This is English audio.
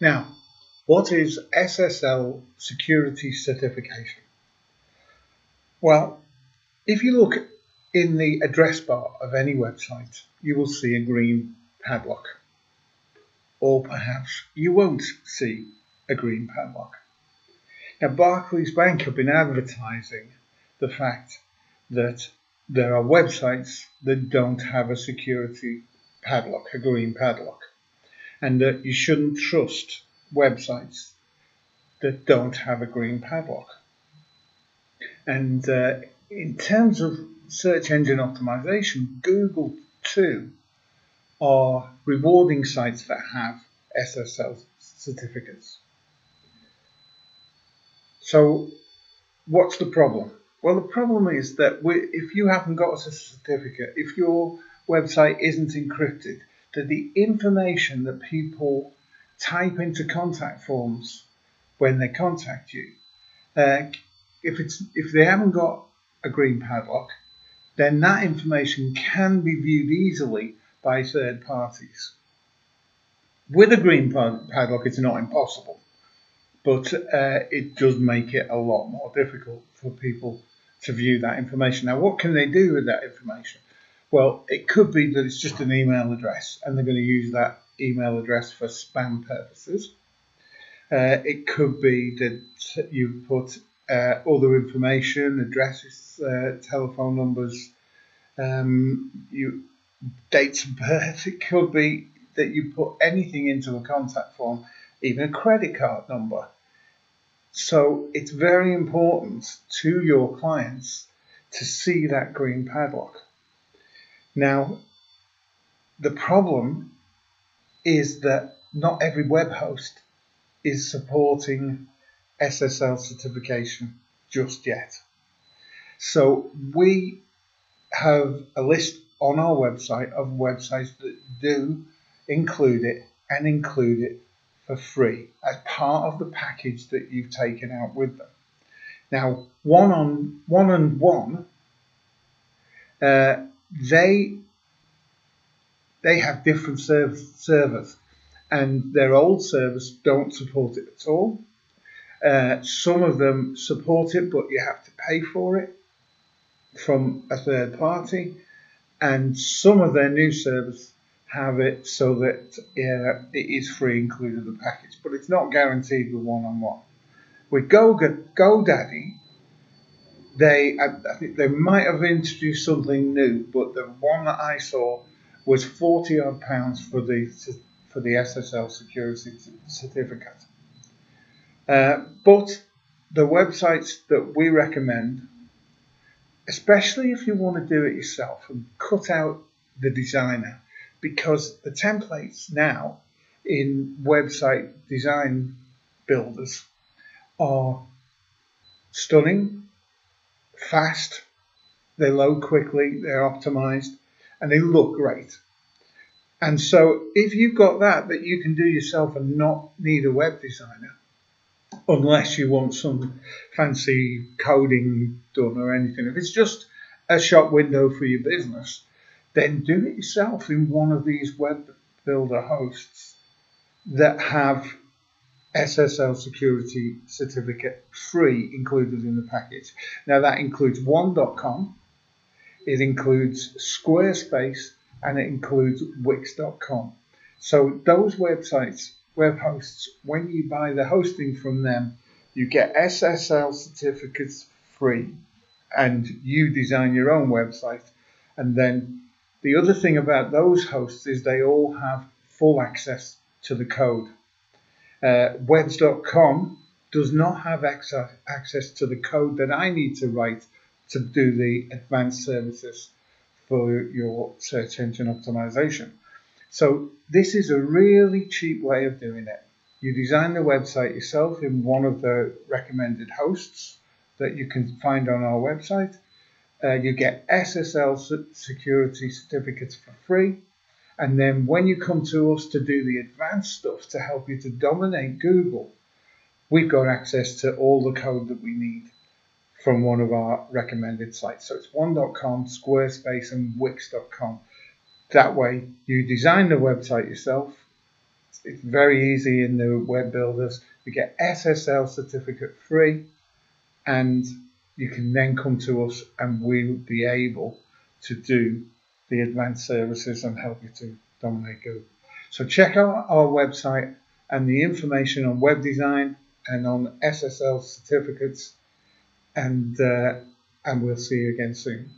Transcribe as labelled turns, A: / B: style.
A: Now, what is SSL security certification? Well, if you look in the address bar of any website, you will see a green padlock. Or perhaps you won't see a green padlock. Now, Barclays Bank have been advertising the fact that there are websites that don't have a security padlock, a green padlock, and that you shouldn't trust websites that don't have a green padlock. And uh, in terms of search engine optimization, Google too are rewarding sites that have SSL certificates. So, what's the problem? Well, the problem is that if you haven't got a certificate, if your website isn't encrypted, that the information that people type into contact forms when they contact you, uh, if it's if they haven't got a green padlock, then that information can be viewed easily by third parties. With a green padlock, it's not impossible, but uh, it does make it a lot more difficult for people to view that information. Now, what can they do with that information? Well, it could be that it's just an email address and they're going to use that email address for spam purposes. Uh, it could be that you put uh, other information, addresses, uh, telephone numbers, um, you dates of birth. It could be that you put anything into a contact form, even a credit card number. So it's very important to your clients to see that green padlock. Now, the problem is that not every web host is supporting SSL certification just yet. So we have a list on our website of websites that do include it and include it for free as part of the package that you've taken out with them. Now, one on one and one, uh, they they have different servers, and their old servers don't support it at all. Uh, some of them support it, but you have to pay for it from a third party, and some of their new servers have it so that uh, it is free included in the package, but it's not guaranteed with 1&1. With Go GoDaddy, they I think they might have introduced something new, but the one that I saw was forty odd pounds for the for the SSL security certificate. Uh, but the websites that we recommend, especially if you want to do it yourself and cut out the designer, because the templates now in website design builders are stunning, fast, they load quickly, they're optimized, and they look great. And so if you've got that that you can do yourself and not need a web designer, unless you want some fancy coding done or anything. If it's just a shop window for your business, then do it yourself in one of these web builder hosts that have SSL security certificate free included in the package. Now that includes one.com, it includes Squarespace, and it includes Wix.com. So those websites web hosts, when you buy the hosting from them, you get SSL certificates free and you design your own website. And then the other thing about those hosts is they all have full access to the code. Uh, webs.com does not have access to the code that I need to write to do the advanced services for your search engine optimization. So this is a really cheap way of doing it. You design the website yourself in one of the recommended hosts that you can find on our website. Uh, you get SSL security certificates for free. And then when you come to us to do the advanced stuff to help you to dominate Google, we've got access to all the code that we need from one of our recommended sites. So it's one.com, Squarespace, and Wix.com. That way, you design the website yourself, it's very easy in the web builders. You get SSL certificate free, and you can then come to us, and we will be able to do the advanced services and help you to dominate Google. So check out our website and the information on web design and on SSL certificates, and uh, and we'll see you again soon.